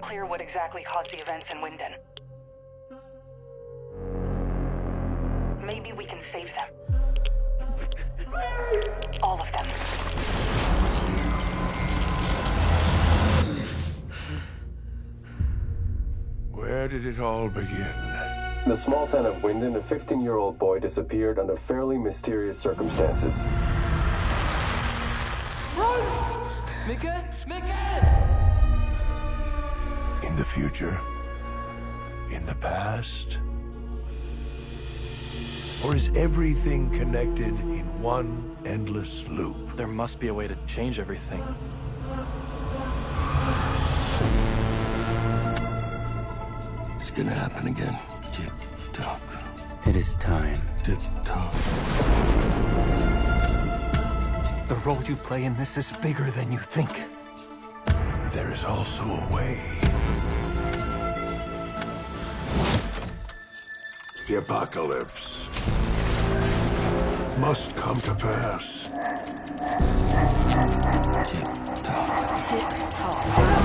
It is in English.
clear what exactly caused the events in Winden. Maybe we can save them. All of them. Where did it all begin? In the small town of Winden, a 15 year old boy disappeared under fairly mysterious circumstances. Mikkel? Mikkel! In the future? In the past? Or is everything connected in one endless loop? There must be a way to change everything. It's gonna happen again. Tick tock, It is time. tick tock. The role you play in this is bigger than you think. There is also a way. The apocalypse must come to pass. Tick tock. Tick tock.